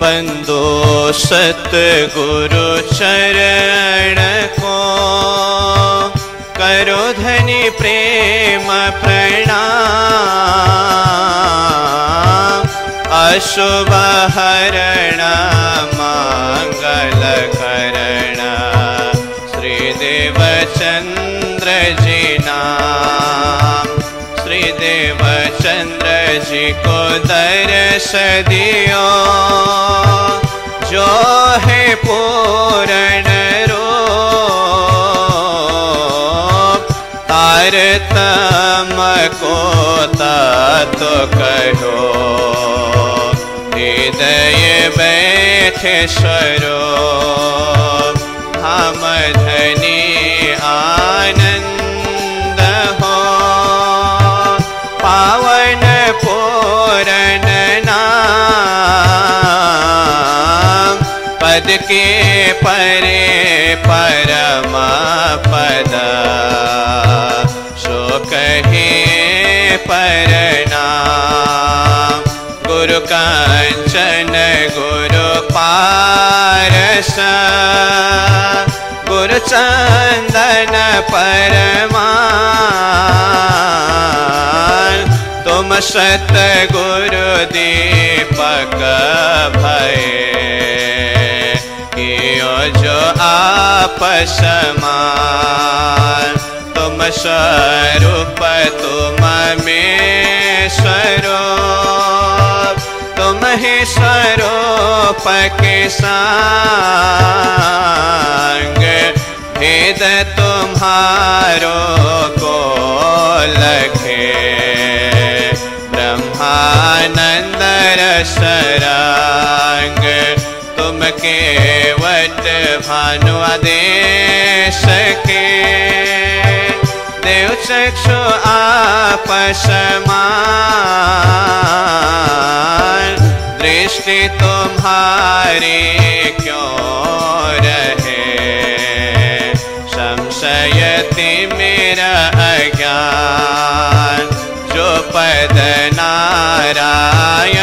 बंदो सतगुरु चरण को। करो धनी प्रेम प्रणाम। अशुभ हरण मंगल दर्श दियो जो है पूर्ण रूप तारतम को तत्व कहो हृदय बैठे स्वरूप हम धनी आनंद पद के परे परम पद। सो कहे परनाम गुरु कांचन गुरु पारस। गुरु चंदन परमान तुम सत गुरु दीपक भय। कियो जो तुम स्वरूप तुम में स्वरूप तुम ही स्वरूप के संग भेद तुम्हारो को लखे ब्रह्मानंद रसरंग तुम केवट भानु आदेश के। देव चक्षु आप समान दृष्टि तुम्हारी क्यों रहे? संशयति मेरा अज्ञान। जो पद नारायण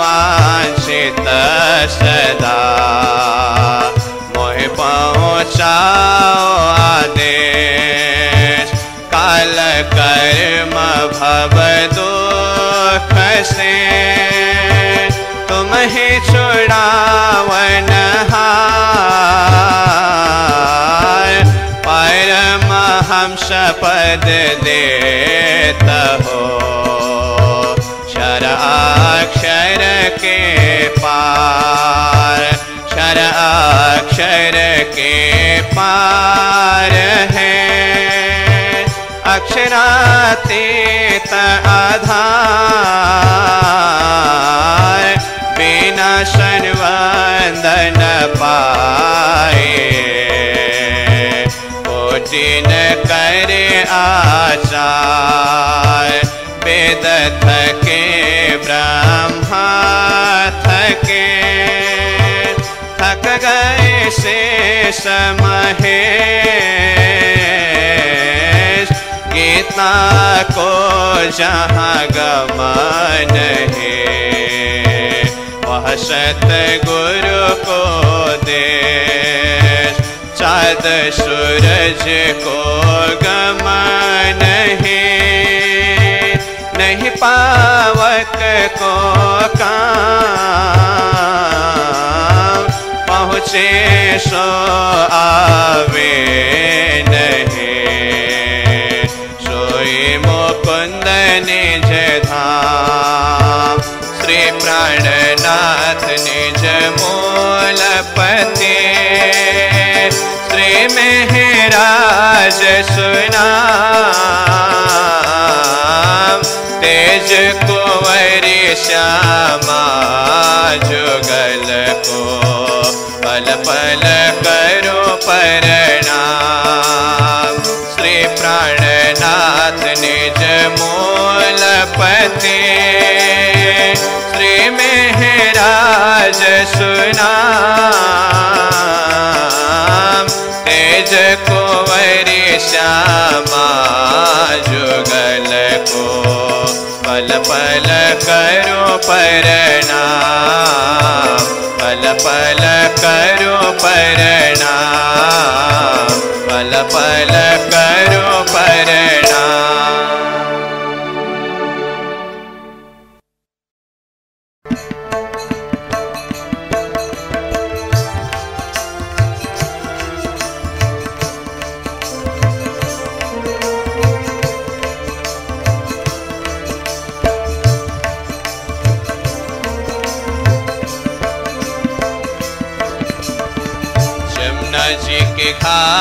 वांछित सदा। मोह पहुँचाओ आदेश। काल कर्म भव दुख से तुम ही छुड़ावन हार। परम हम शपथ देता हो अक्षर के पार शर अक्षर के पार है। अक्षरातीत आधार, बिना वंदन पाए। कोटिन करे आचार वेद थके ब्रह्मा थके थक गए शेष महेश। गीता को जहाँ गमन है, वह सत गुरु को दे चाँद सूरज को गमन है। नहीं पावक को काम पहुँचे सो आवे नहीं। धाम श्री निज श्री मेहराज सुनाम तेज कुंवरी श्यामा जुगल को पल पल करो प्रणाम। श्री प्राणनाथ निज मूलपति श्री मेहराज सुना तेज कुंवरी श्यामा जुगल को पल करो परणाम पल पल करो परणाम पल पल करो प्रणाम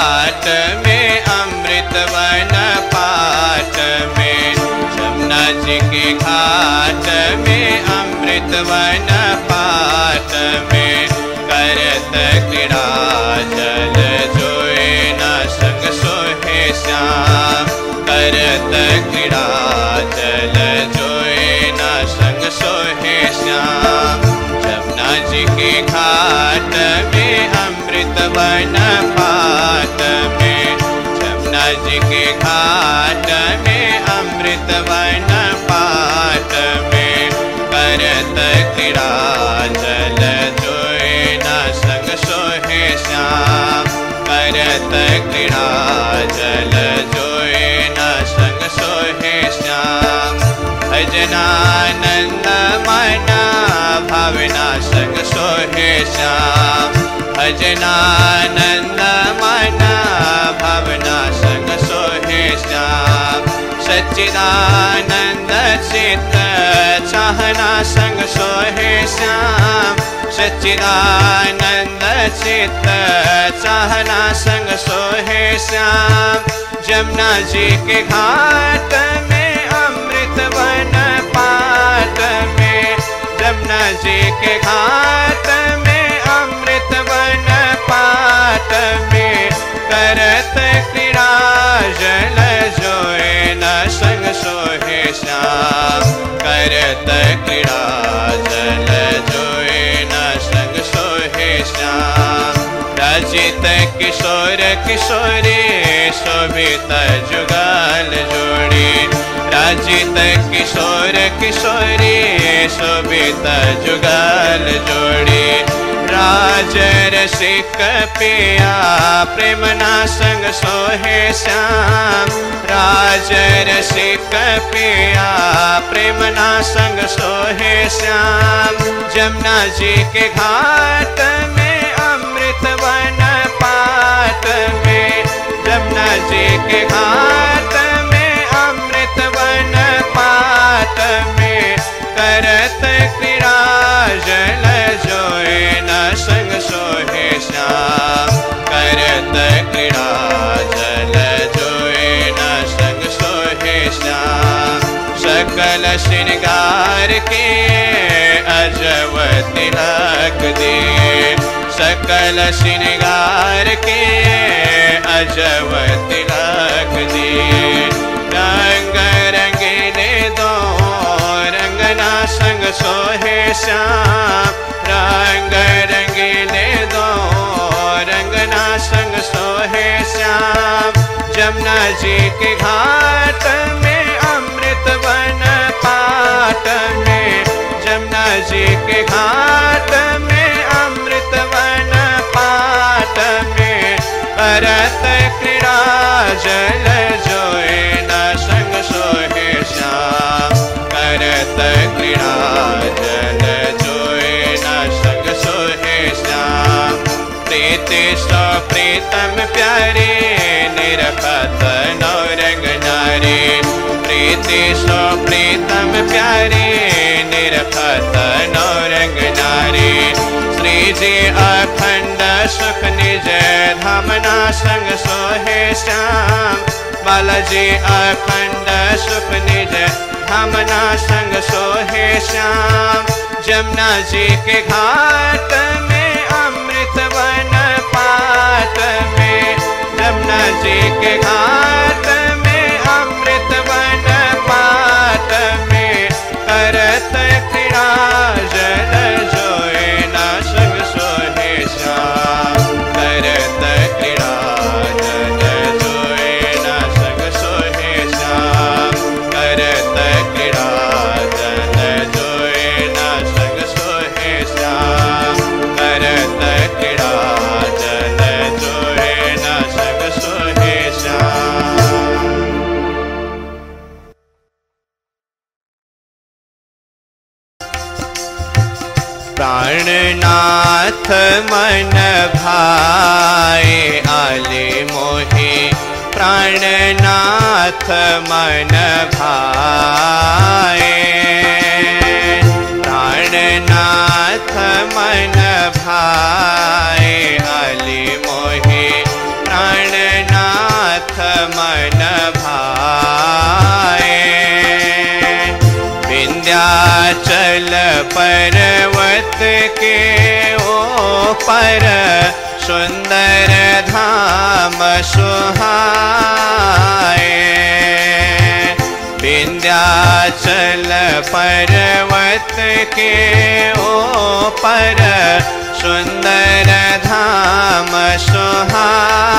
घाट में अमृत वन पाठ में। जमुना जी के घाट में अमृत वन पाठ में। करत क्रीड़ा जल जोए न संग सोहे श्याम। करत क्रीड़ा जल जोए न संग सोहे श्याम। जमुना जी के घाट में अमृत वन पाठ भजनानंद मना भावना संग सोहे श्याम सच्चिदानंद चित्त चाहना संग सोहे श्याम सच्चिदानंद चित्त चाहना संग सोहे श्याम जमुना जी के घाट में अमृत वन पाठ में जमुना जी के घाट में क्रीड़ा जल जोए न संग सोहे श्याम। करत क्रीड़ा जल किशोर किशोरी शोभित जुगाल जोड़ी। राजित किशोर किशोरी शोभित जुगाल जोड़ी। राज रसिक पिया, प्रेमना संग सोहे श्याम। राज रसिक पिया, प्रेमना संग सोहे श्याम। जमुना जी के घाट में के घाट में अमृत वन पाठ में करत क्रीड़ा जल जोए न संग सोहे श्याम। करत क्रीड़ा जल जोए न संग सोहे श्याम। सकल श्रृंगार के अजब तिलक दे। सकल श्रृंगार अजब तिलक दे रंग रंगीले दो रंगना संग सोहे श्याम। रंग रंगीले दो रंगना संग सोहे श्याम। जमुना जी के घाट में अमृत वन पाठ में जमुना जी के घाट जल जोए न संग सोहे श्याम करत क्रीड़ा जल जोए न संग सोहे श्याम प्रीति सो प्रीतम प्यारे निरखत नौरंग नारी प्रीति सो प्रीतम प्यारे निरखत नौरंग नारी श्री जी अखंड सुख निज धामना संग सोहे श्याम। बालाजी अखंड सुख निज धामना संग सोहे श्याम। जमुना जी के घाट में अमृत वन पात में जमुना जी के घाट प्राणनाथ मन भाए आले मोहे प्राणनाथ मन भाए। प्राणनाथ मन भाए आले मोहे विंध्याचल पर्वत के ओ पर सुंदर धाम सुहाए। विंध्याचल पर्वत के ओ पर सुंदर धाम सुहाए।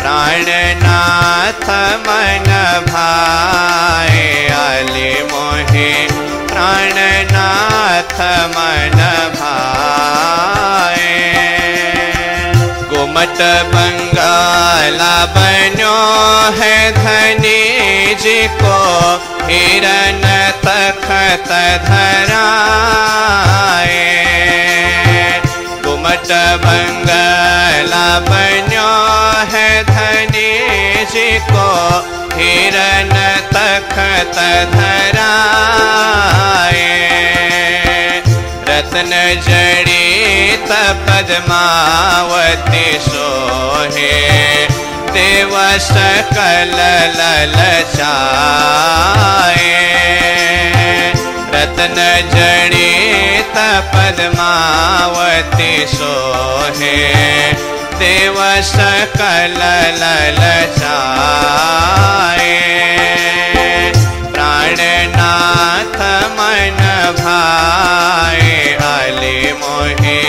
प्राणनाथ मन भाए। बंगाला बनो है धनी जी को हिरन तखत धराए। गुमट बंगला बनो है धनी जी को हिरन तखत धराए रत्न जड़ित पद्मावती सोहे। देव सकल ललचाए रत्न जड़ित पद्मावती सोहे। देव सकल ललचाए प्राणनाथ मन भाए आले मोहे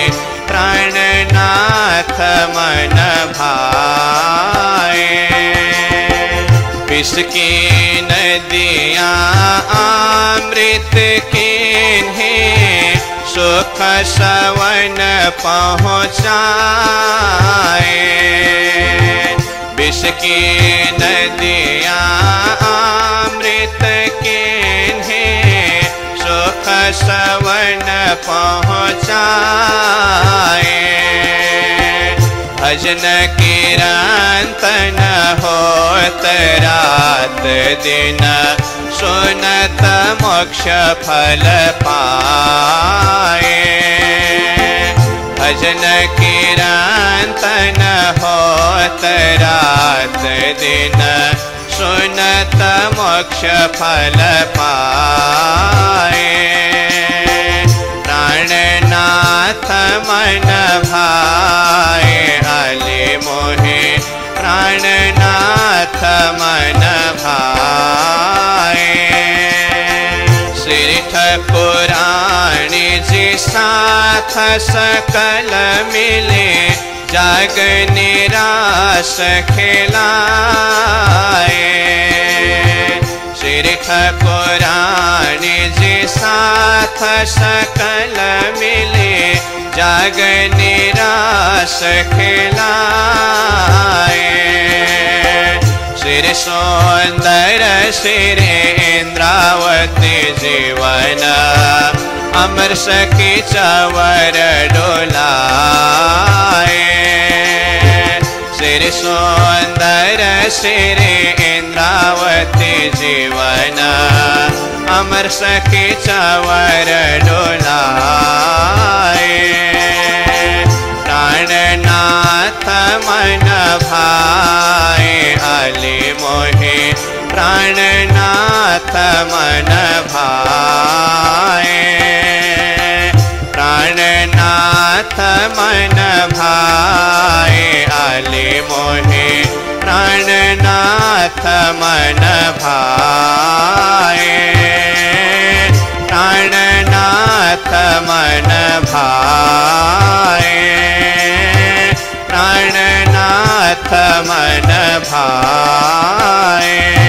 प्राणनाथ मन भाए। विषकी नदिया अमृत किन्हे सुख सवन पहुँचाए। विष की नदिया अमृत सवन पहुँचाए। भजन किरांतन होत रात दिन सुनत मोक्ष फल पाए। भजन किरांतन होत रात दिन सुनत मोक्ष फल पाए प्राणनाथ मन भाए आले मोहे प्राणनाथ मन भाए श्री ठकुराणी जी साथ सकल मिले जगनिरासखला सिर्ख मिले साकल रास जगनिरासखला न्दर इ जीवन अमृशी च वरडोला श्रि सन्दर सिरे इन्द्रावती जीवना सखी च वरडोला प्राणनाथ मन भाए आले मोहे प्राणनाथ मन भाए। प्राणनाथ मन भाए आले मोहे प्राणनाथ मन भाए मन भाए। प्राणनाथ मन भाए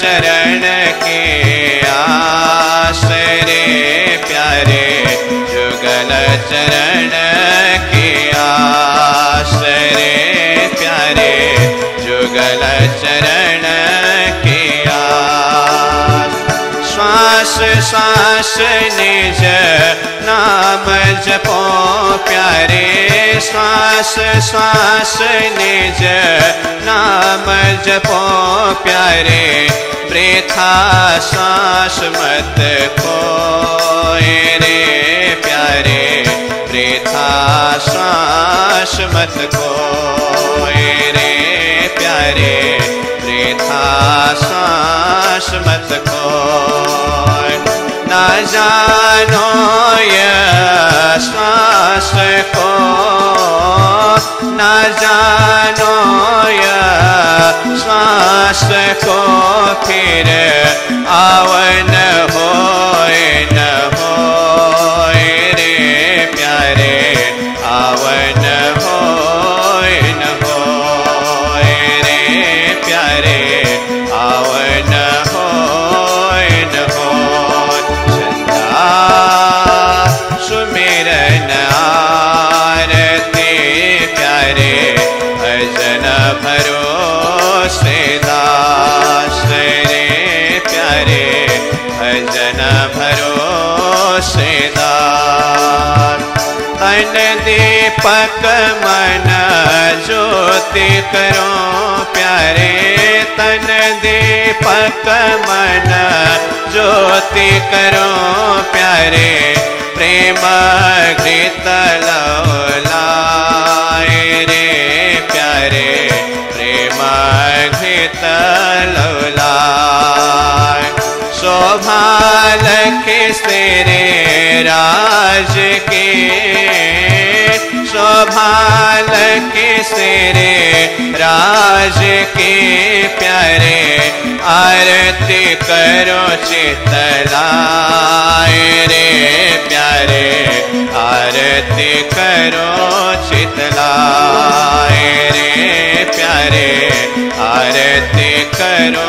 चरण के आश्रे प्यारे जुगल चरण के आश्रे प्यारे जुगल चरण श्वास श्वास निज नाम जपो प्यारे श्वास श्वास निज नाम जपो प्यारे, वृथा श्वास मत खोए रे प्यारे, वृथा श्वास मत खोए रे प्यारे, वृथा श्वास मत खोए ना जानो यह श्वास को न जानो यह श्वास को फिर आवन हो न दीपक मन ज्योति करो प्यारे तन दीपक मन ज्योति करो प्यारे प्रेम घृत लौलाए रे प्यारे प्रेम घृत लौलाए। शोभाल किस तेरे राज के शोभाल किस तेरे राज के प्यारे, आरती करो चितलाए रे प्यारे, आरती करो चितलाए रे प्यारे, आरती करो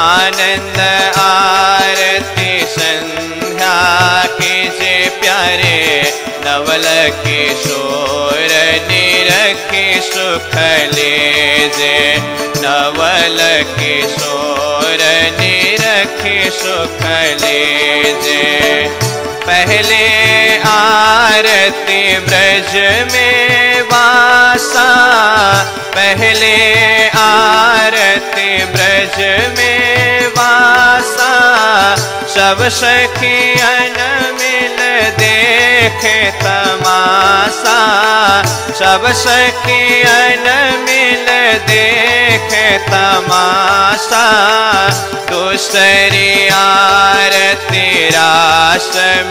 आनंद आरती संध्या किसे प्यारे नवल किशोर निरखी सुख ले जे नवल किशोर निरखी सुख ले जे पहले आरती ब्रज में वासा। पहले आरती ब्रज में वासा। सब सखियन मिल देखे तमाशा। सब सखियन मिल देखे तमाशा। दूसरी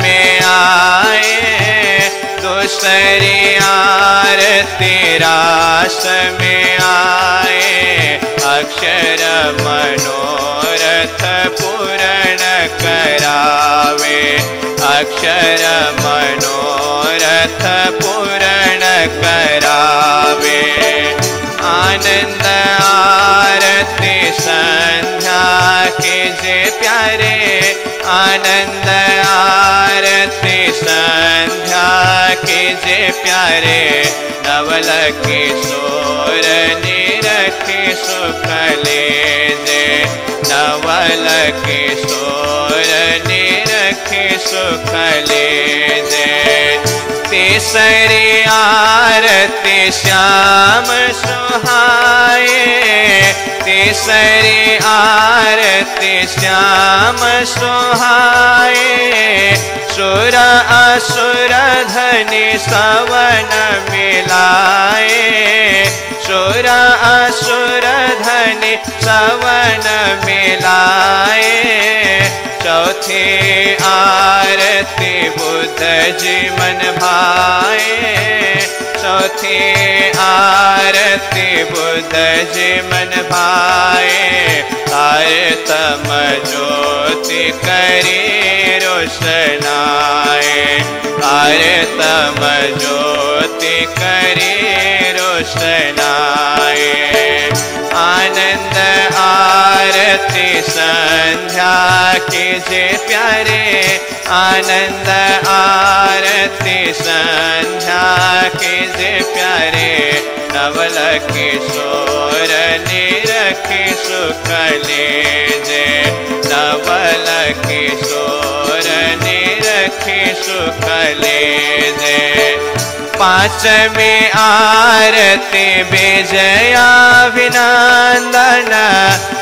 में आए। दूसरी आरती रास में आए। अक्षर मनोरथ पूर्ण करावे। अक्षर मनोरथ पूर्ण करावे। आनंद आरती आनंद आरती संध्या के जे प्यारे नवल किशोर निरखी सुख नवल किशोर रखे सुख आरती श्याम सुहाए। तीसरी आरती श्याम सुहाए। सुर असुर धनि सवन मिलाए। सुर असुर धनि सवन मिलाए। चौथी आरती बुद्ध जी मन भाए। चौथी आरती बुद्ध जी मन भाए तम ज्योति करी रोशनाए। तम ज्योति करी रोशनाए। आनंद आरती संध्या कीजे प्यारे आनंद आरती संध्या कीजे प्यारे नवल किशोर निरखी सुख जे नवल किशोर निरखी सुख जे पांचवी आरती विजयाभिनंदन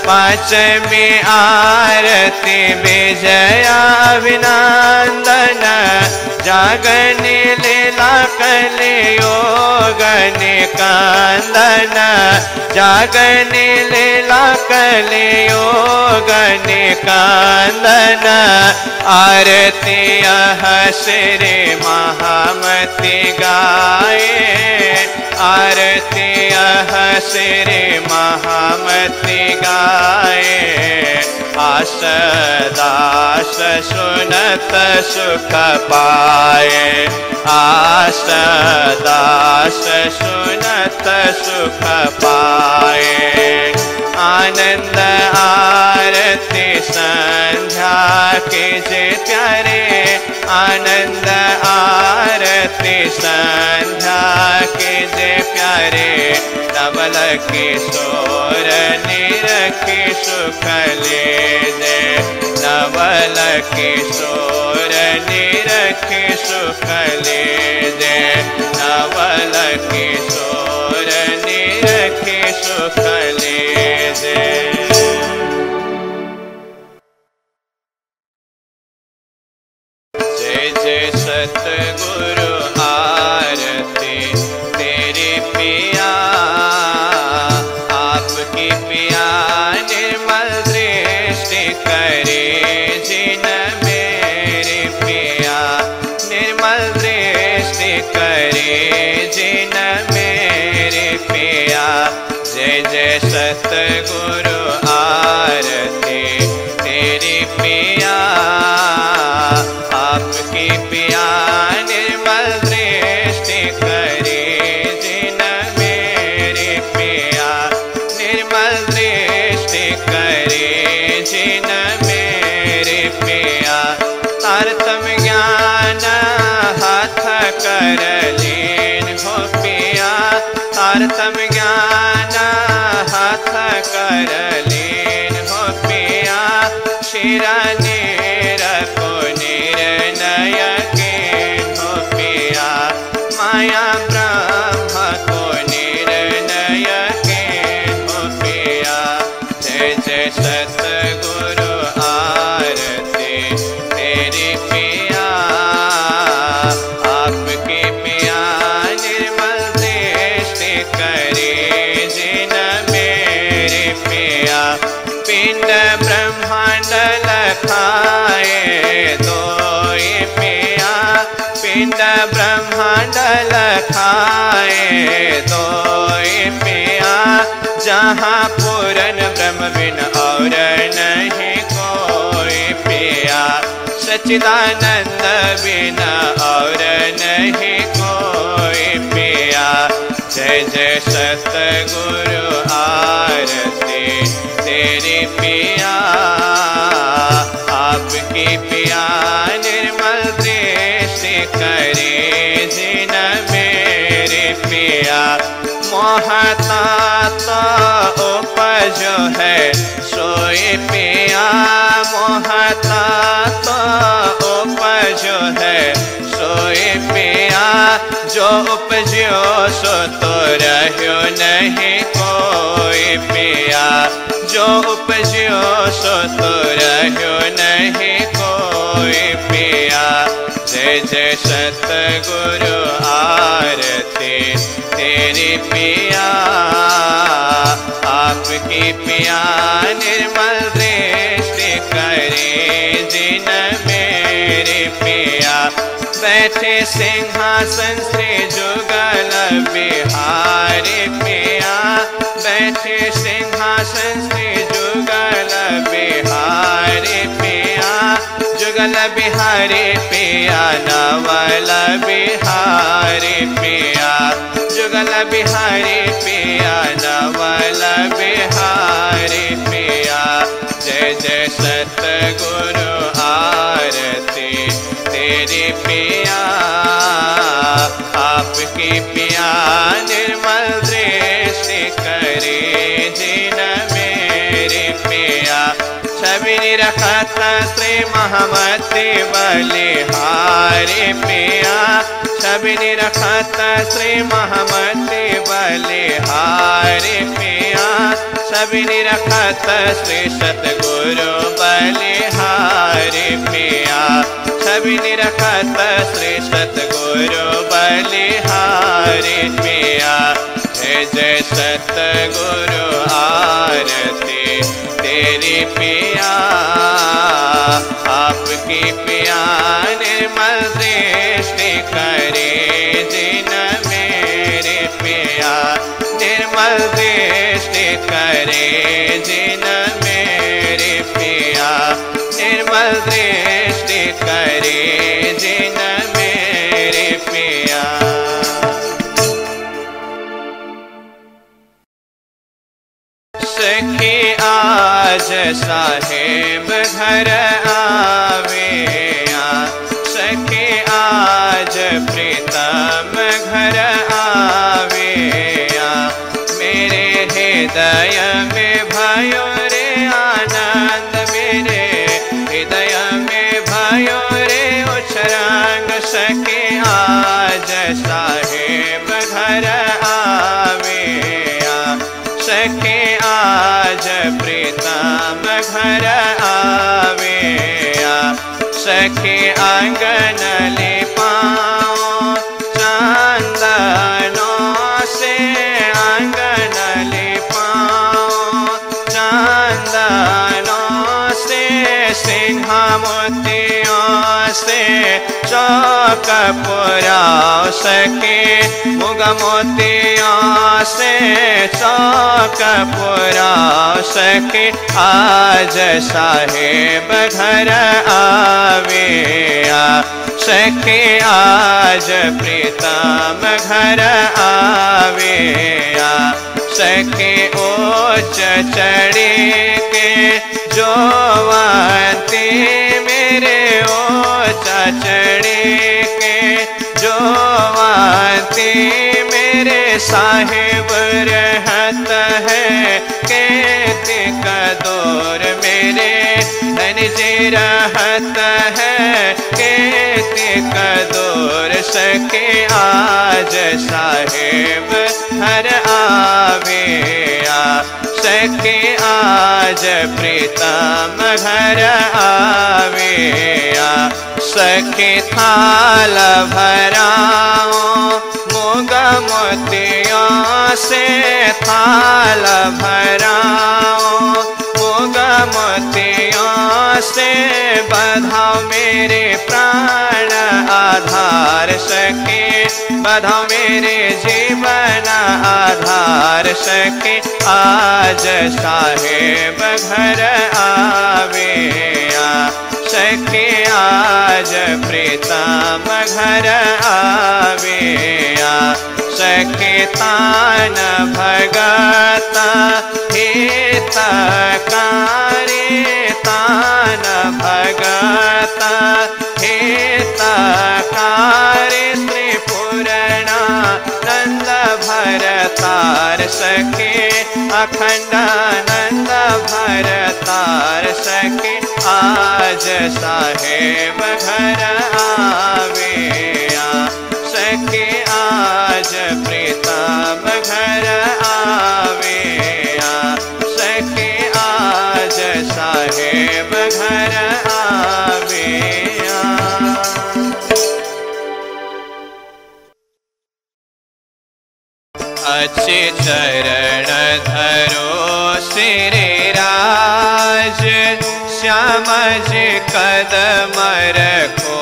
पांचवी आरती विजयाभिनंदन जागने लीला कलियोगन कांदन, जागने लीला कलियोगन कांदन, आरती श्री महामती गाए। आरती श्री महामती गाए आश दास सुनत सुख पाए आश दास सुनत सुख पाए आनंद आरती संध्या के जे प्यारे, आनंद आरती संध्या के जे प्यारे नवल किशोर निरखी सुख ले जे नवल किशोर निरखी सुख ले जे नवल किशोर निरखी सुख ले जे जय जय हाथ कर बिन और नहीं कोई पिया सचिदानंद बिन और नहीं कोई पिया जय जय सतगुरु। हता तो उपज है। सोई पिया मोहता तो उपज है। सोई पिया जो उपजो सो तो रहो नहीं। कोई पिया जो उपजो सो तो रहो नहीं। कोई पिया जय जय सतगुरु तेरी पिया, आपकी पिया निर्मल दृष्टि करे जिन मेरे पिया। बैठे सिंहासन से जुगल बिहारी पिया। बैठे सिंहासन से जुगल बिहारी पिया। जुगल बिहारी पिया, नवल बिहारी पिया। जुगल बिहारी पिया नवल बिहारी पिया। जय जय सतगुरु। निरखत श्री महमति बलिहारी पिया। छवि निरखत श्री महमति बलिहारी पिया। छवि निरखत श्री सतगुरु बलिहारी पिया। छवि निरखत श्री सतगुरु बलिहारी पिया। जय जय सतगुरु आरती। तेरी पिया, आपकी पिया निर्मल दृष्टि करे जिन मेरे पिया। निर्मल दृष्टि करे जिन मेरे पिया। निर्मल दृष्टि करे जिन आज साहेब घर आवे सके आज प्रीतम घर आवे मेरे हृदय सखे आँगन ले। पुराव सके मुग मोतियों से चौक पुराव सके आज साहेब घर आवे सके आज प्रीतम घर आवे सके ओच चढ़े के जो जोवंती मेरे ओ चढ़े मेरे साहेब रहत है। केते कदोर मेरे धन जी रहत है। केते कदोर सके आज साहेब हर आवे सके आज प्रीतम घर आवे सखे थाल भराओ मोतियों से थाल भराओ। मोग मोतियों से बधाओ मेरे प्राण आधार सके। बधाओ मेरे जीवन आधार सके। आज साहेब घर आवे सके। आज प्रीतम घर आवे तान् भगता हे त भगता हे त्रिपुरणा नन्द भर सखी अखण्ड नन्द भरता सखी अज साहेबरा चरण धरो श्याम जी कदम रखो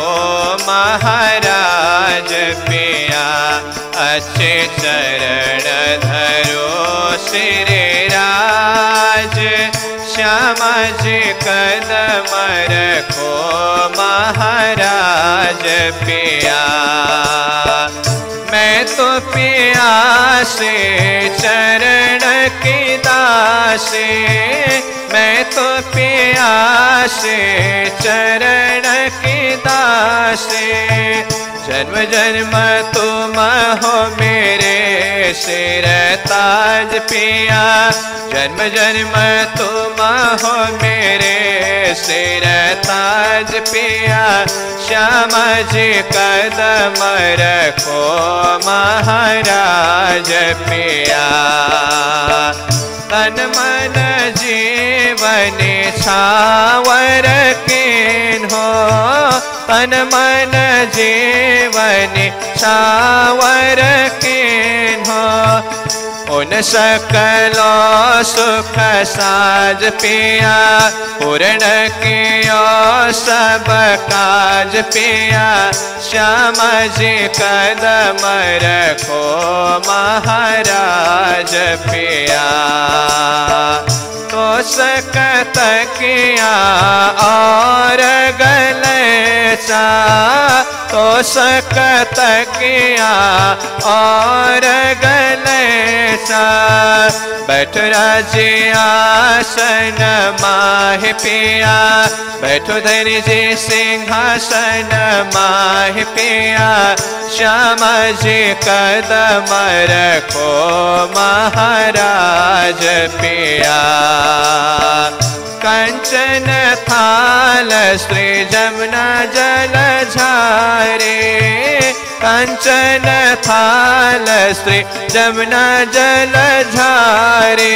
महाराज पिया। अच्छे चरण धरो श्री राज। श्याम जी कदम रखो महाराज पिया मैं तो पिया से चरण के दासे। मैं तो प्यासे चरण के दासे। जन्म जन्म तुम हो मेरे सिर ताज पिया। जन्म जन्म तुम हो मेरे सिर ताज पिया। श्याम जी कदम रखो महाराज पिया। तन मन जीवन छावर हो। तन मन जीवन छावर हो। उन सकलो सुख साज पिया, पूर्ण कियो सब काज पिया। जी कदम रखो महाराज पिया। तो सकत किया और गले सा तो सकत किया और गलचा बैठ राज़ी आसन, माह पिया। बैठो धनी जी सिंहासन, माह पिया। श्याम जी कदम रखो, महाराज पिया। कंचन थाल, श्री जमुना जल झारे। कंचन थाल श्री जमुना जल झारे।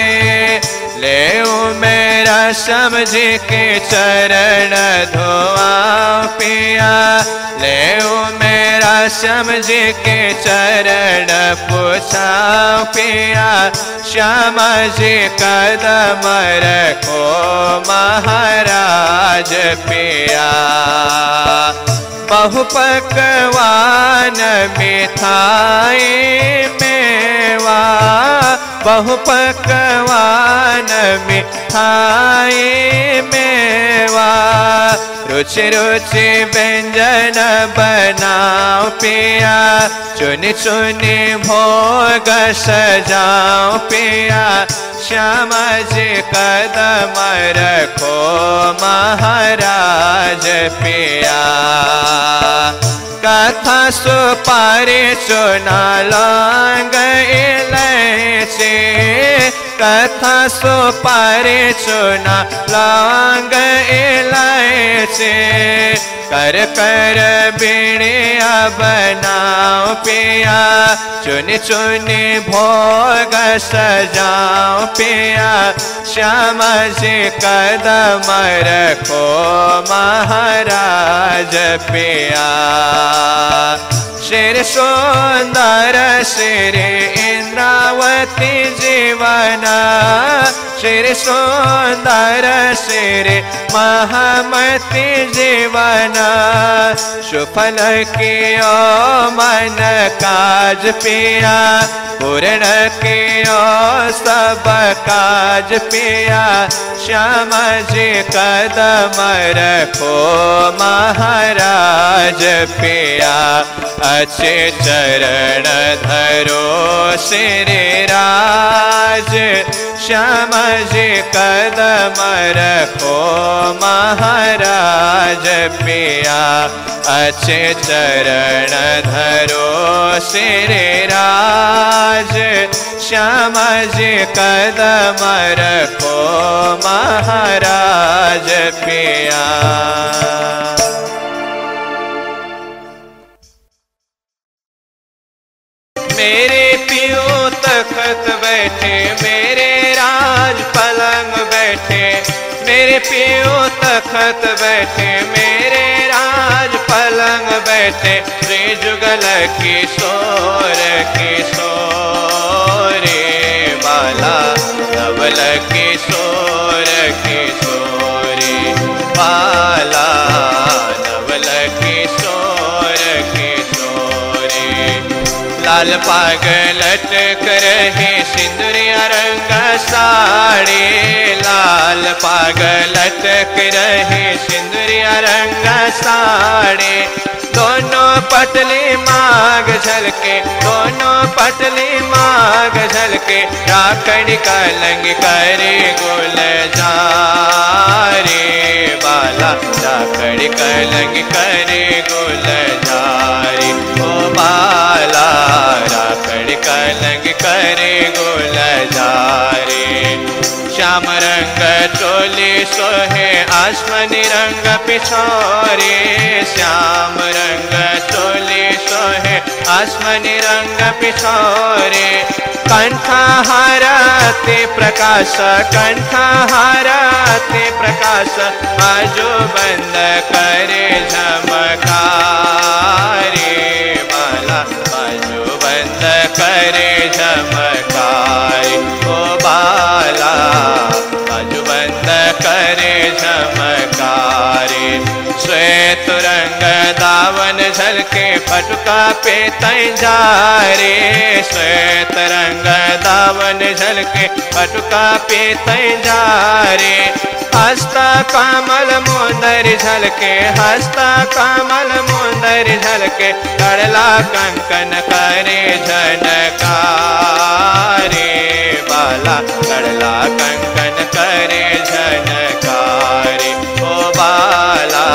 ले मेरा समझ के चरण धोआ पिया। ले मेरा समझ के चरण पूछा पिया। श्याम जी कदम रखो महाराज पिया। बहु पकवान मिठाई मेवा बहु पकवान मिठाई मेवा। रुचि रुचि व्यंजन बनाओ पिया, चुनी चुनी भोग सजाओ पिया। जी कदम रखो महाराज पिया। कथा सुपारी सुना लांग इलायची कथा सुपारी चुना चुनी चुनी भोग सजाओ पिया। श्याम जी कदम रखो महाराज पिया। शिर सुंदर श्री इंद्रावती जीवना श्री सुंदर श्री महामती जीवन। सुफल कियो मन काज पिया, पूर्ण कियो सब काज पिया। श्याम जी कदम रखो महाराज पिया। अच्छे चरण धरो श्री राज। श्याम जी कदम रखो महाराज पिया। अच्छे चरण धरो श्री राज। श्याम जी कदम रखो महाराज पिया। मेरे पियो तखत मेरे पियो तखत बैठे, मेरे राज पलंग बैठे श्री जुगल किशोर किशोर बाला नवल किशोर किशोरी बाला लाल पाग लटक रहे सिंदुरिया रंग साड़ी। लाल पाग लटक रहे सिंदुरिया रंग साड़ी। दोनों पटली माग झलके, दोनों पटली माग झलके राखड़ कलंग करे गुल जारे बाला राखड़ कलंग करे गुल जारे, ओ बाला राखड़ कलंग करे गुल जारे। श्याम रंग चोली सोहे, आसमनी रंग पिछोरे। श्याम रंग चोली सोहे, आसमनी रंग पिछोरे। कंठा हारते प्रकाश कंठा हारते प्रकाश, आजो बंद करे झमकारे। श्वेत रंग दावन झलके पटुका पे तैजारे श्वेत रंग दावन झलके पटुका पे तैजारे हस्ता कमल मुंदर झलके, हस्ता कमल मुंदर झलके, कड़ला कंकन करे झनकारे। बाला कड़ला कंकन करे झनकारे। बाला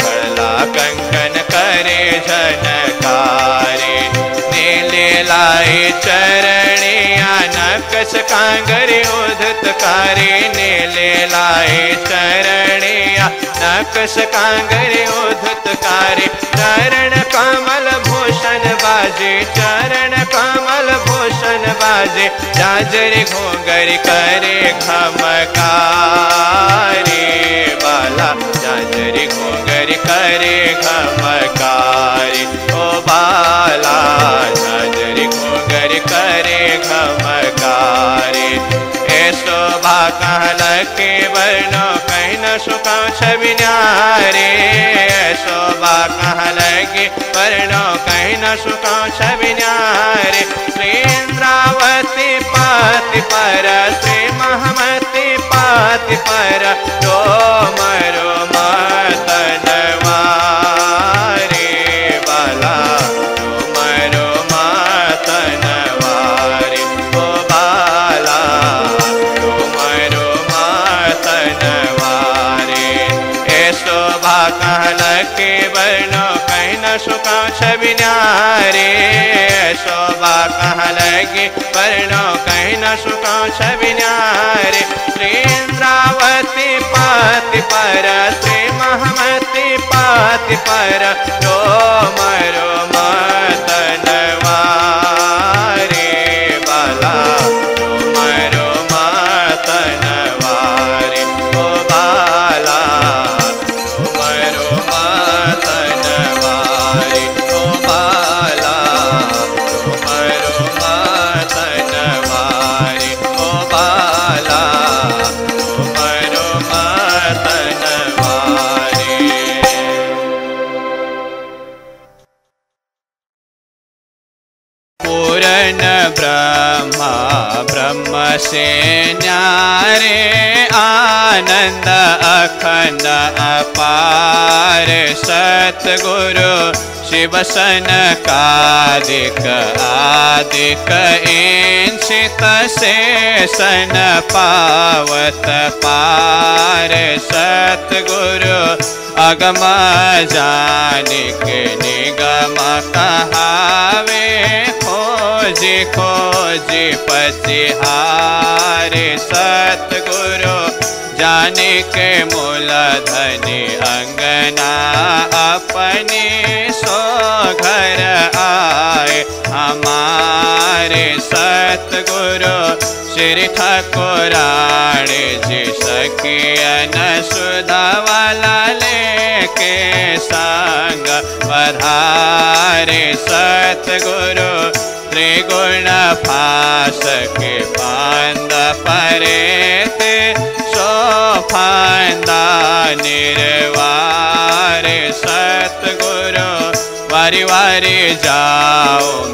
कड़ला कंकन करे झनकारे नीले लाई चरणिया नकस कांगरे उधत कारे। नीले लाई चरणिया नकस कांगरे उधत कारे। चरण कमल भूषण बाजे, चरण कमल भूषण बाजे जाजर घोंगर करे घमकारे, बाला जाजर घोंगर करे घमकारे, ओ बाला जाजर घोंगर करे घमकारे ए शोभा कहल के वर्णो कहीं न सुखा छवि न्यारे शोभा कहल लगी वर्णो कहीं न सुखा छवि श्रीन्द्रावती पाति पर, श्री महमती पाति पर रोम रोम शोभा कहल के वर्णो कहीं न सुखा छवि न्यारे श्री इंद्रावती पाति पर श्री महमती पाति पर, रोम रोम शिवसनकादिक आदिक एंसित शेषन पावत पार सतगुरु अगम जानिक निगम कहावे हो जी पति आर सुरु जानक मूलधनि अङ्गना हमारे सतगुरु श्री ठकुराणे जी सकियन जि लेके संग पधारे सतगुरु त्रिगुण फास के पांद परे ते सोद निरेवा सगुरु परिवारि जाओ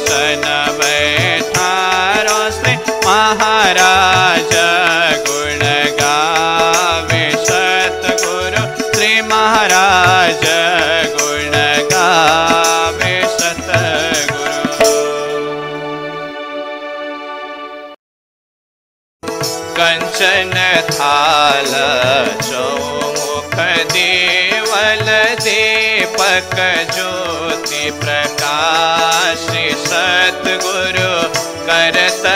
दर्शन थाल चौमुख देवल दीपक ज्योति प्रकाश सद्गुरु करत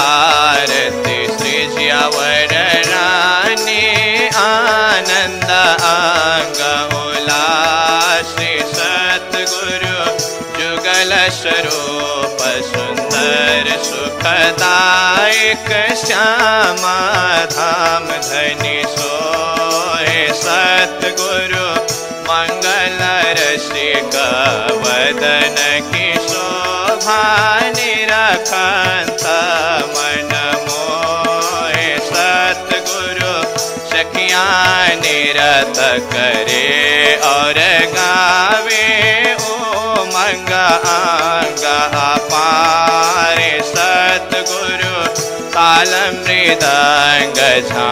आरति तृया रानी आनन्द आङ्गमुलाश सद्गुरु जुगल स्वरूप सुन्दर सुखदा सुखदायक श्यामा धाम धनि सोए। सतगुरु मंगल रसिक वदन की शोभा निरखंत मन मोहे सतगुरु करे और गावे ओ पारे। सतगुरु मृद गझा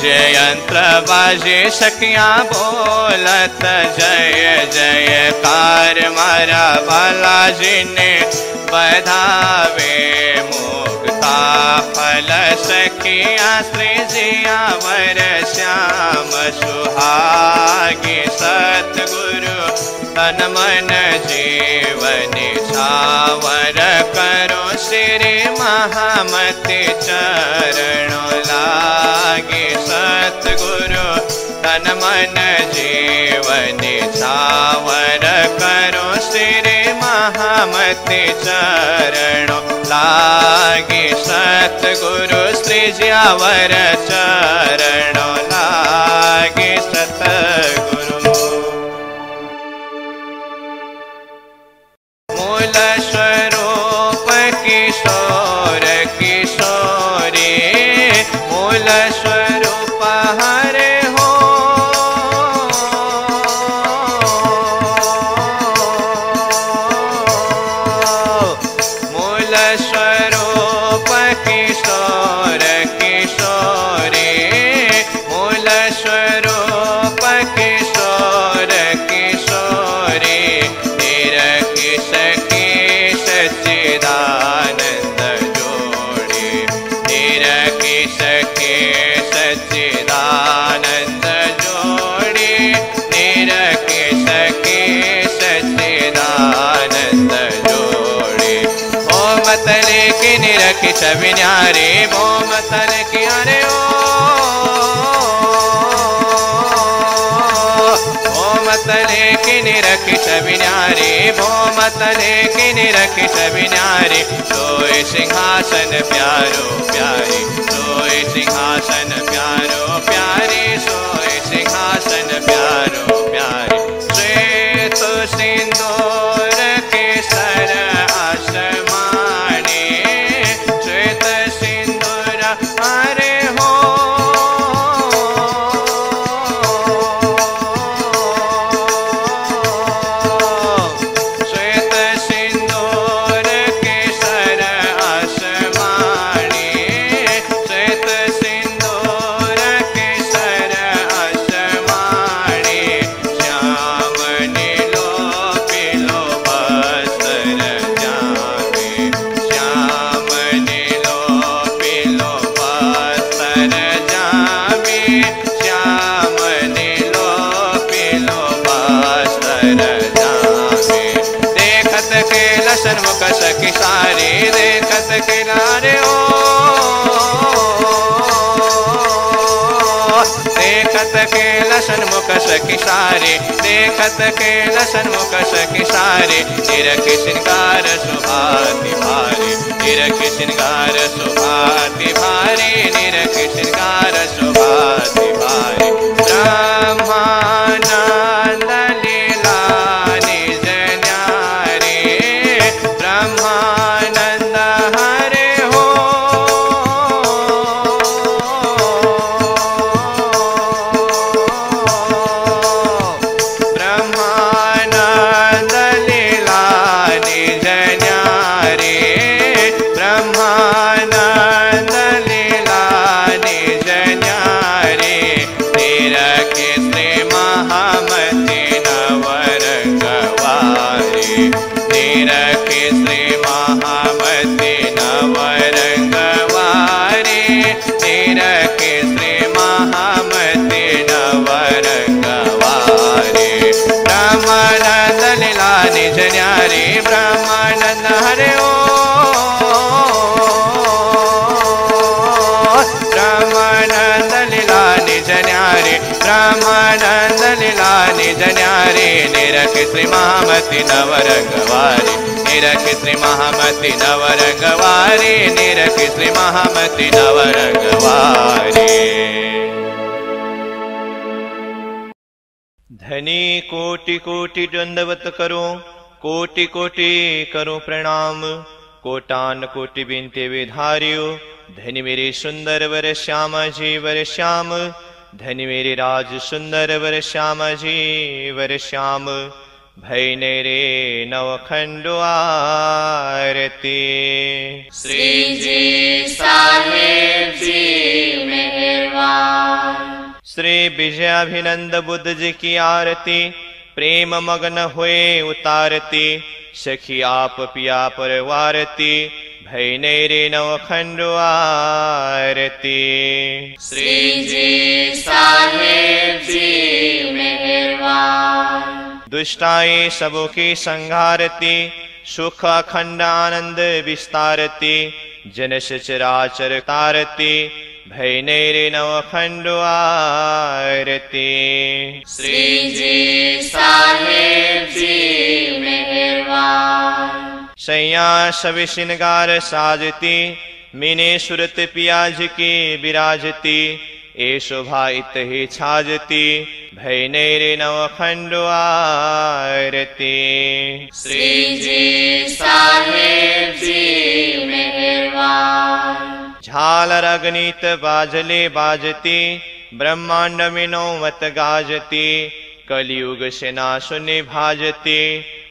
बोलत जय सक्या बोल जय जयकार बधावे जिने फल सखिया श्रीजिया वर श्याम सुहागी सद्गुरु तन मन जीवन छावर करो श्री महामति चरणों लागे सतगुरु तन मन जीवन छावर करो श्री महामति चरणों लागे सतगुरु श्री ज्यावर चरणों के निरकिश विन्यारे मो मतल के अरे ओ। मतले कि निरखित विनारे भो मतले कि निरखित विनारे सोए सिंहासन प्यारो प्यारे, सोए सिंहासन प्यारो प्यारे, सोए सिंहासन प्यारे। के लसन मुख सखी सारे देखत के लसन सखिसारे सखी सारे निरख श्रृंगार सुभाति भारे, निरख श्रृंगार सुभाति भारे, निरख श्रृंगार सुभाति भारे। ब्रह्मानंद श्री महामति नवरंगवारे निरख श्री महामति नवरंगवारे निरख श्री महामति नवरंगवारे। धनी कोटि कोटि दंडवत करो कोटि कोटि करो प्रणाम। कोटान कोटि बिनते विधारियो धनी मेरे सुंदर वर श्यामा जी वर श्याम धनी मेरे राज सुंदर वर श्यामा जी वर श्याम भय रे नवखंडो आरती श्री जी साहेब जी मेहरबान। श्री विजयाभिनंद बुद्ध जी की आरती प्रेम मग्न हुए उतारती सखी आप पिया पर भै श्रीजी नति श्री सामेवा दुष्टाय सबुखी संहारति सुख अखण्डानन्द विस्तारति जनसचराचरतारति भै रे नौ खण्ड आरती श्री सा सैया सब श्रृंगार साजती मीने सुरत पियाज की विराजती ए शोभा इत ही छाजती भय रे नवखंडो आरती श्री जी साहेब जी मेहरबान। झालर अग्नित बाजले बाजती ब्रह्मांड में नौमत गाजती कलयुग सेना सुनि भाजती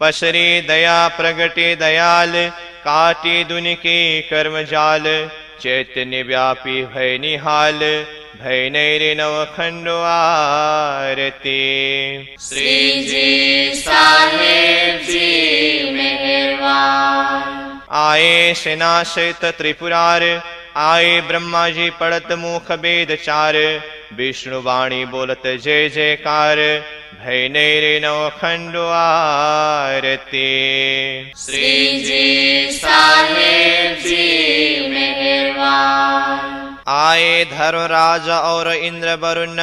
पसरे दया प्रगटे दयाल काटे दुन के कर्म जाल। चैतन्य व्यापी भय निहाल भय नैर नवखंड आरती। श्री जी साहेब जी आए सेनाशित त्रिपुरार आए ब्रह्मा जी पड़त मुख वेद चार विष्णु वाणी बोलत जय जयकार भय नैर नवखंड आरती। श्री जी साहेब जी आए धर्मराज और इंद्र वरुण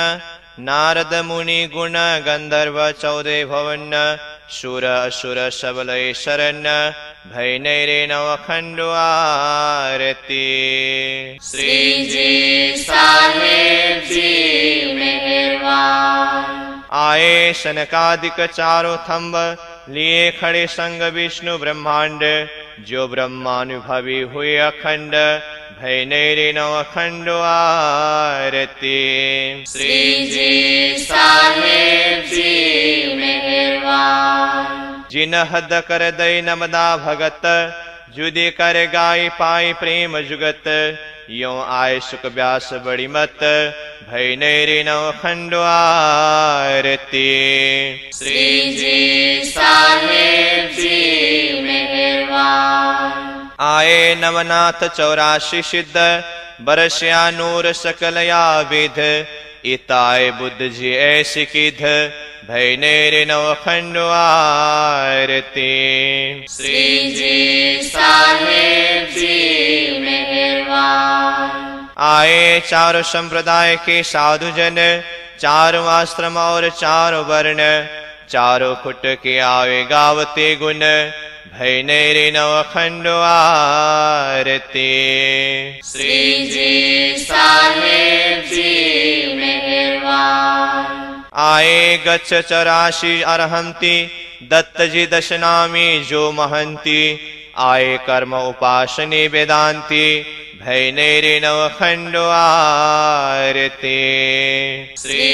नारद मुनि गुण गंधर्व चौदह भवन सुर असुर सबल शरण भवाखण्ड श्रीजी श्री आये सनकाधिक चारो थं लिए सङ्गविष्णु ब्रह्माण्ड जो ब्रह्मानुभवी हुए अखण्ड भय नै रे नखण्ड आरती जी सा जिन हद कर दई नमदा भगत जुदे कर गाय पाई प्रेम जुगत। यो आय सुख व्यास बड़ी मत भय नैरे नव खंडो आरती। श्री जी साहेब जी आए नवनाथ चौराशी सिद्ध बरस्या नूर सकलया विध। इताय बुद्ध जी ऐसी किध भय नेरे नव खंडो आरती श्री जी साहेब जी मेहरबान। आए चारों संप्रदाय के साधु जन चारों आश्रम और चारों वर्ण। चारों फुट के आवे गावते गुण भय नेरे नव खंडो आरती श्री जी साहेब जी मेहरबान। आये गच्छ चराशि अर्हन्ति दत्तजि दशनामि जो महन्ति। आये कर्म उपासने वेदान्ति भेरि खण्डो आरते। श्री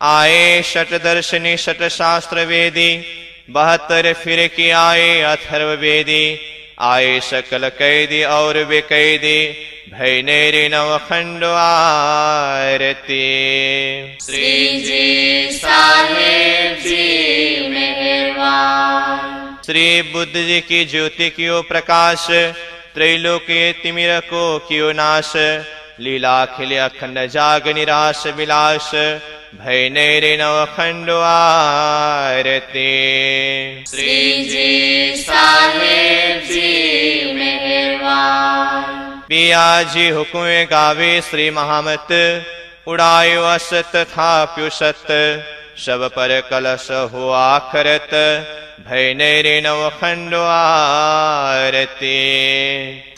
आये षट दर्शिनी बहत्तर शास्त्र फिरकि आये अथर्ववेदी। आये सकल कैदि और वि भय नेरे नव खंडो आरती श्री जी मेहरबान श्री बुद्ध जी की ज्योति कियो प्रकाश त्रैलोक्य तिमिर को कियो नाश लीला खिले अखंड जाग निराश विलास भय नैरे नव खंडो आरती श्री जी साहेब जी मेहरबान पिया जी हुकुम गावे श्री महामत उड़ायो असत था प्युसत सब पर कलश हो आखरत भय नैरे नव खंडो आरती।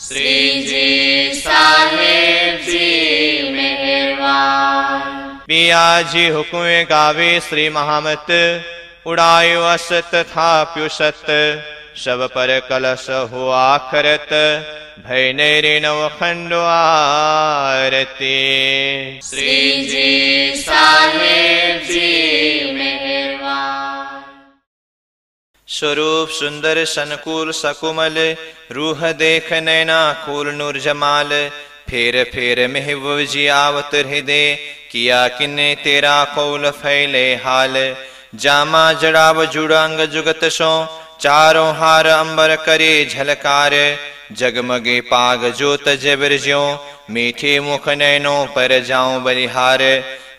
श्री जी साहेब जी मेहरबान। पिया जी हुकुम गावे श्री महामत उड़ायो असत था प्युसत सब पर कलश हो आखरत भय नैरे नव खंडो आरती। श्री जी साहेब जी स्वरूप सुंदर सनकुल सकुमल रूह देख नैना कुल नूर जमाल फेर फेर मेहबूब जी आवत हृदय किया किन्ने तेरा कौल फैले हाल। जामा जड़ाव जुड़ांग जुगत सो चारों हार अंबर करे झलकार, जगमगे पाग जोत जबर ज्यो, मीठे मुख नैनो पर जाऊँ बलिहार।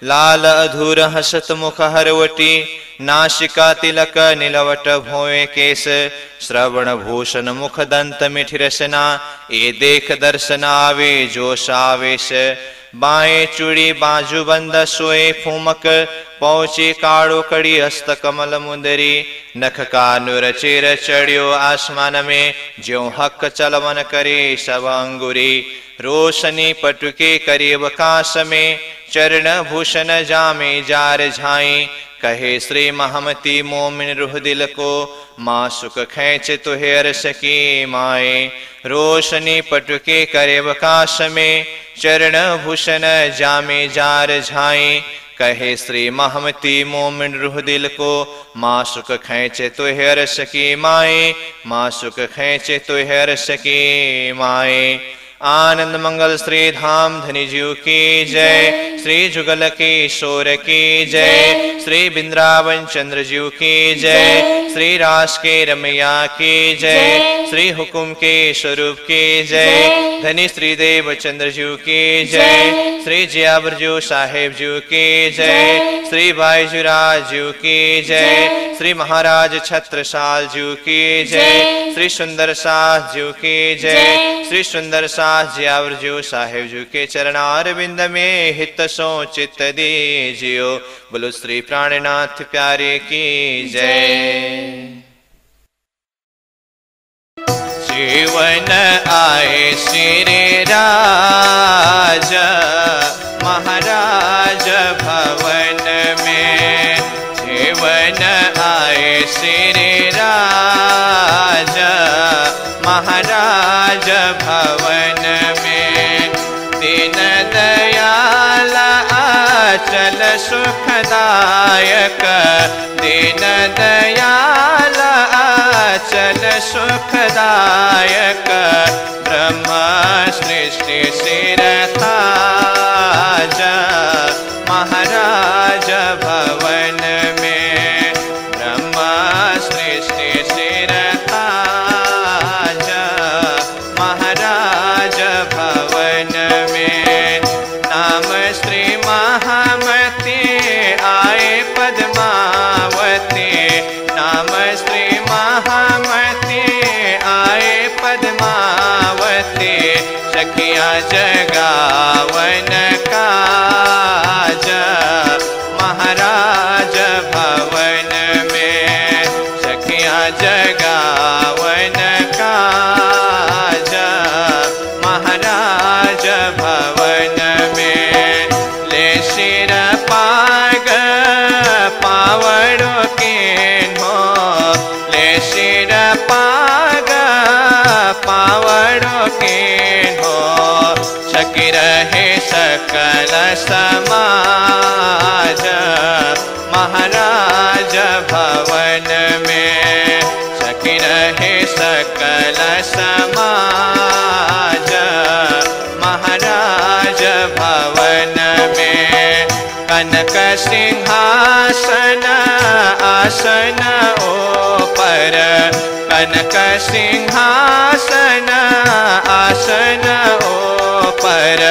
लाल अधूर हसत मुख हरवटी नासिका तिलक नीलवट भोए केस। श्रवण भूषण मुख दंत मिठ रसना, ए देख दर्शन आवे जोश आवेश बाएं चूड़ी बाजू बंद सोए फूमक पहुंची काड़ो कड़ी हस्त कमल मुंदरी। नख का चेर चढ़ियो आसमान में ज्यो हक चलवन करे सब अंगुरी। रोशनी पटुके करीब काश में चरण भूषण जामे जार झाई कहे श्री महमती मोमिन रूह दिल को, माँ सुख खेच तुहे अरस की माए। रोशनी पटुके करे काश में, चरण भूषण जामे जार झाई कहे श्री महमती मोमिन रूह दिल को, माँ सुख खेचे तो हर्ष की माए। माँ सुख खेचे तो हर्ष की माए। आनंद मंगल श्री धाम धनी जीव की जय श्री जुगल की शोर की जय श्री बिंद्रावन चंद्र जीव की जय श्री रास के रमैया की जय श्री हुकुम के स्वरूप की जय धनी श्री देव चंद्र जीव की जय श्री जियाबरजू साहेब जीव की जय श्री बाईजुराज जीव की जय श्री महाराज छत्रसाल जीव की जय श्री सुंदर साह जीव की जय श्री सुंदर साह जियावर जीव साहेब जीव के चरणार बिंद में हित सो चित्त दीजियो। बोलो श्री प्राणनाथ प्यारे की जय। जीवन आए श्री राज, महाराज भवन सुखदायक दीन दयाल अचल सुखदायक ब्रह्म सृष्टि सिरताज सखिया कनक सिंहासन आसन ऊपर कनक सिंहासन आसन ऊपर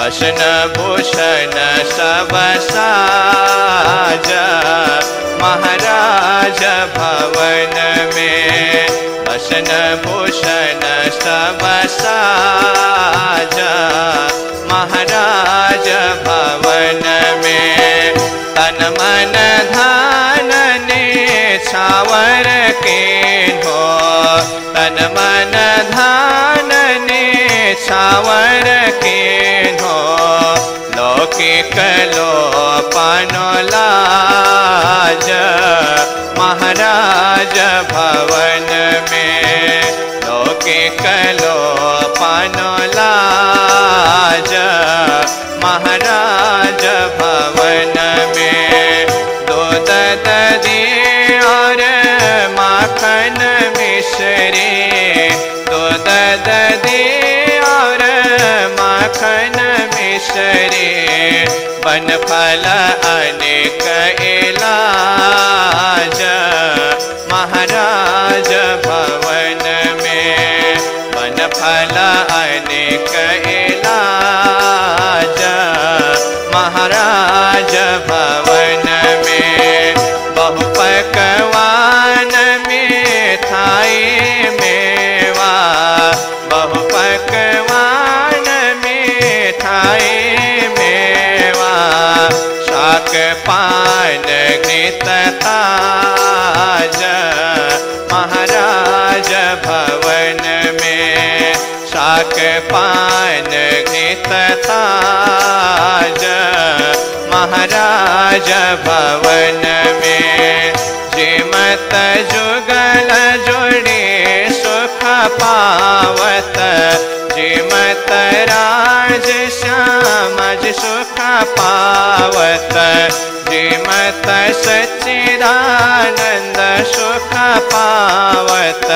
वसन भूषण सब साज महाराज भवन में। वसन भूषण साज महाराज भवन के हो। तन मन धान ने छावर के हो। लौकिक लो पानो लाज, महाराज भवन में। लौकिक लो पानो लाज, महाराज मिश्री बन फल अनेक इलाज। महाराज भवन में बन फल अनेक इलाज। महाराज भवन शाक पान ताज महाराज भवन में शाक पान ताज महाराज भवन में श्रीमत जुगल जोड़े सुख पावत श्रीमत राज श्यामज सुख पावत। श्रीमत सच्चिदानंद सुख पावत।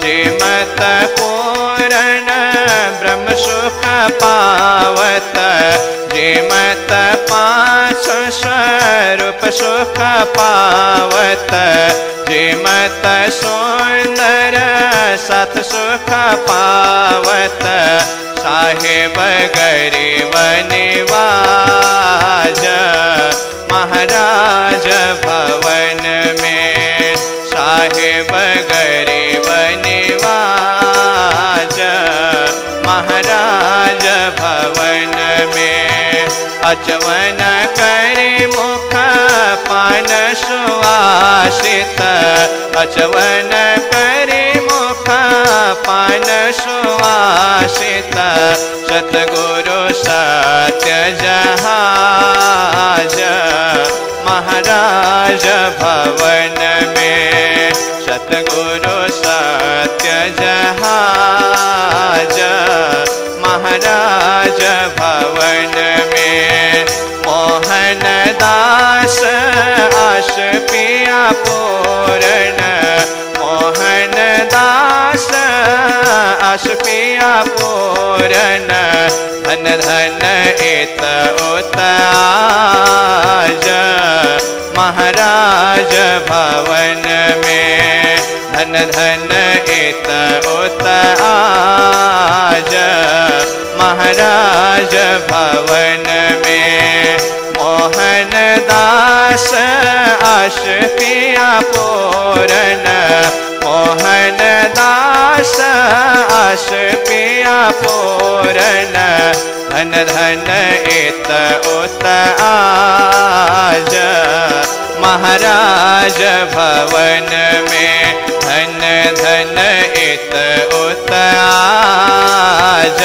श्रीमत पूरण ब्रह्म सुख पावत। श्रीमत पांच स्वरूप सुख पावत। श्रीमत सुंदर साहेब गरीब निवाज महाराज भवन में साहेब में अचवन करे मुख पान सुवासित अचवन करे पान सुवासित सतगुरु सत्य जहाज़ महाराज भवन में सतगुरु सत्य जहाज़ महाराज भवन में मोहन दास आश पिया पूरण मोहन आश पूरण धन धन इत उत आज महाराज भवन में धन धन इत उत आज महाराज भवन में मोहन दास आश पिया पूरन मोहन दास आश पिया पूरन धन धन इत उत आज। महाराज भवन में धन धन इत उत आज।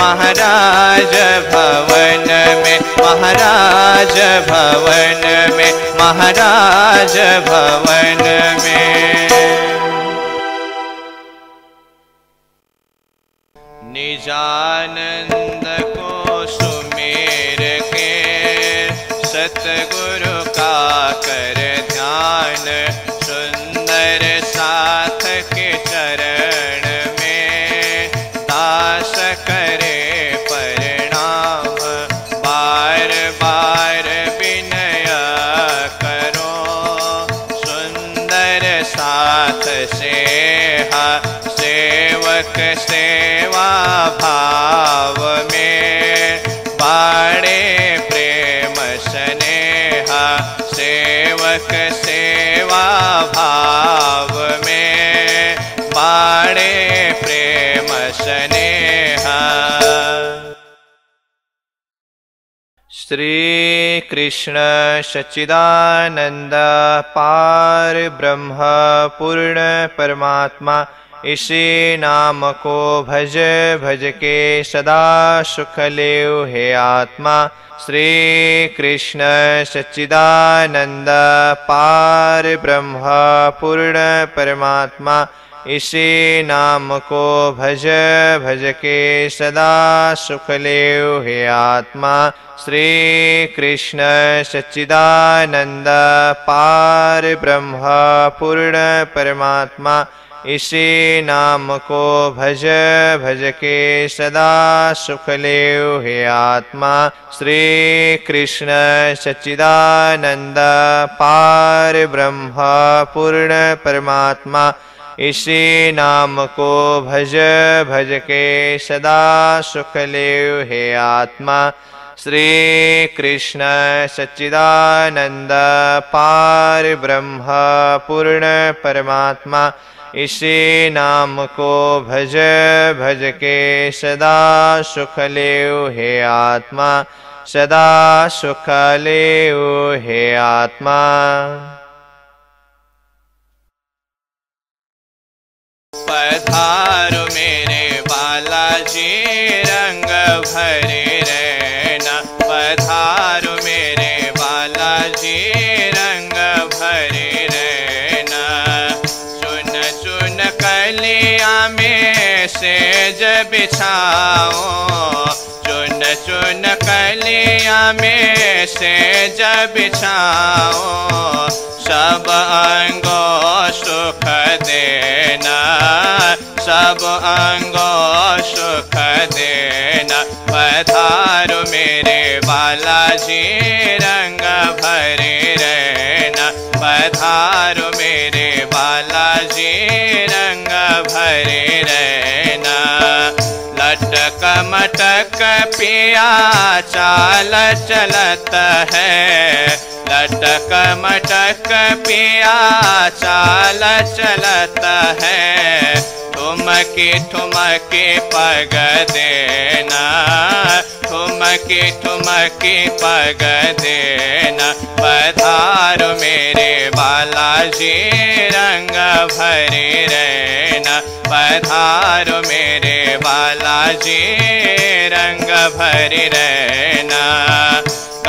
महाराज भवन में महाराज भवन में महाराज भवन में। निजानंद श्रीकृष्ण सच्चिदानन्द पार ब्रह्म पूर्ण नामको भज भजके सदा सुखलेव हे आत्मा। श्रीकृष्ण सच्चिदानन्द पार ब्रह्म इसी नाम को भज भज के सदा सुख ले हे आत्मा। श्री कृष्ण सच्चिदानंद पार ब्रह्म पूर्ण परमात्मा। इसी नाम को भज भज के सदा सुख ले हे आत्मा। श्री कृष्ण सच्चिदानंद पार ब्रह्म पूर्ण परमात्मा। नाम को भज भज के सदा सुखलेव हे आत्मा। श्रीकृष्ण सच्चिदानन्द पारब्रह्म पूर्ण परमात्मा। को भज भज के सदा सुखलेव हे आत्मा। सदा सुखलेव हे आत्मा। पधारो मेरे बालाजी, रंग भरे रहना पधारो मेरे बालाजी, रंग भरे रहना चुन चुन कलिया में से जब बिछाओ। चुन चुन कलिया में से जब बिछाओ। सब अंगो सुख देना सब अंगो सुख देना पधारो मेरे बालाजी रंग भरे रहना पधारो मेरे बालाजी रंग भरे रहना लटक मटक पिया चाल चलत है। लटक मटक पिया चाल चलत है ठुमकी ठुमकी पग देना ठुमकी ठुमकी पग देना। पधारो मेरे बालाजी, रंग भरे रहना। पधारो मेरे बालाजी, रंग भरे रहना।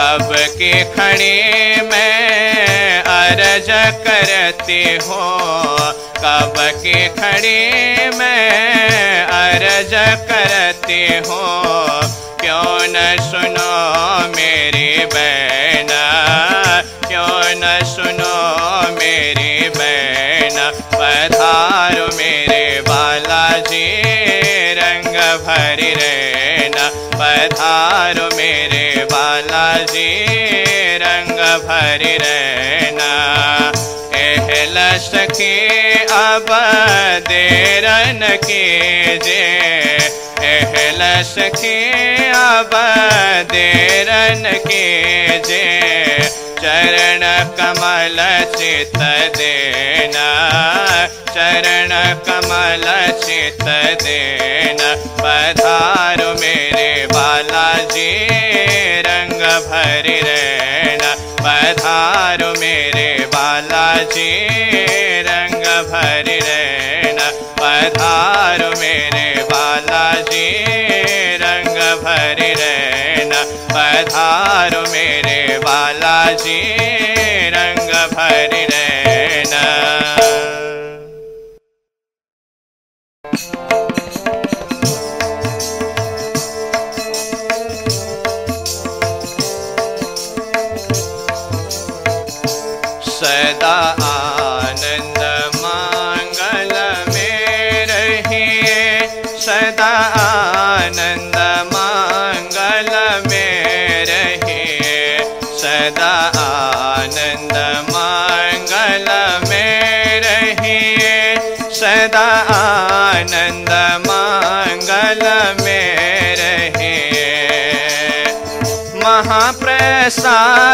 कब की खड़ी में अरज करती हूँ। कब की खड़ी में अरज करती हूँ। क्यों न सुनो मेरी बहना, क्यों न सुनो मेरी बहन, पधारो मेरे बालाजी। भरी पधारो मेरे बालाजी रंग भरी रहना एहल सखी देरन कीजे। एहल सखी देरन कीजे। चरण कमल चित देना चरण कमल चित देना, पधारो मेरे बालाजी, रंग भरी रहना पधारो मेरे बालाजी, रंग भरी रहना पधारो मेरे बालाजी, रंग भरी रहना पधारो मेरे बालाजी, रंग भरी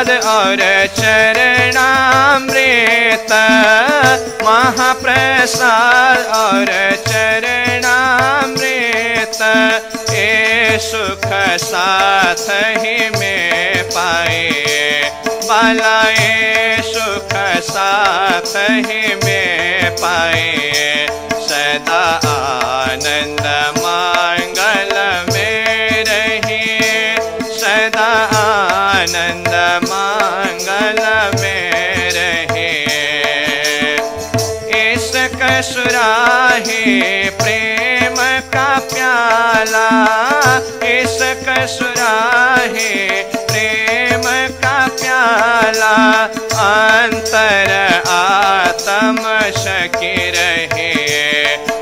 महाप्रसाद और चरणामृत। महाप्रसाद और चरणामृत। ए सुख साथ ही में पाए। बालाए सुख साथ ही में पाए। सदा आनंद इस कसुराहे, प्रेम का प्याला। इस कसुराहे, प्रेम का प्याला। अंतर आत्म शकी रहे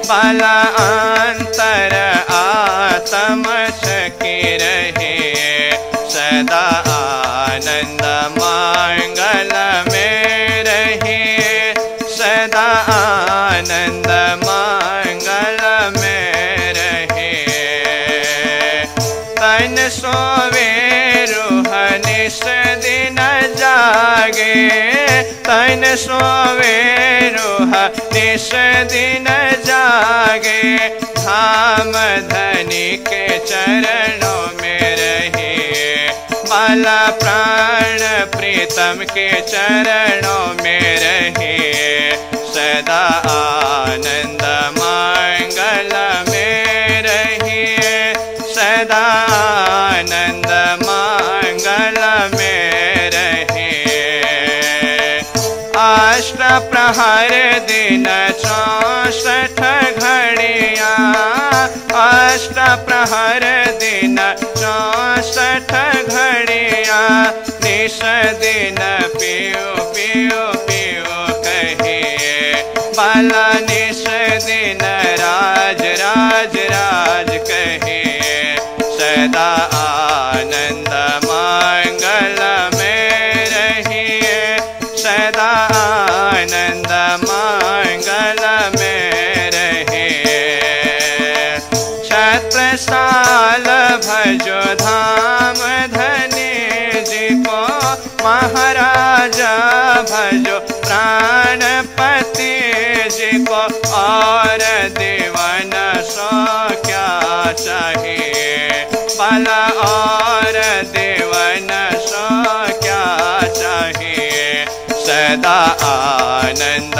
बाला अंतर आत्म शकी रहे जागे तन सोवे रूह निस दिन जागे। धाम धनी के चरणों में रहिए बाला प्राण प्रीतम के चरणों में रहिए सदा आनंद प्रहर दिन चौसठ घड़िया। अष्ट प्रहर दिन चौसठ घड़िया। निश दिन पियो पियो पियो कहिए। बाला निश दिन राज राज राज कहिए। सदा आनंद भजो धाम धने जी को महाराजा भजो प्राणपति जी को और देवन सो क्या चाहिए भला और देवन सो क्या चाहिए सदा आनंद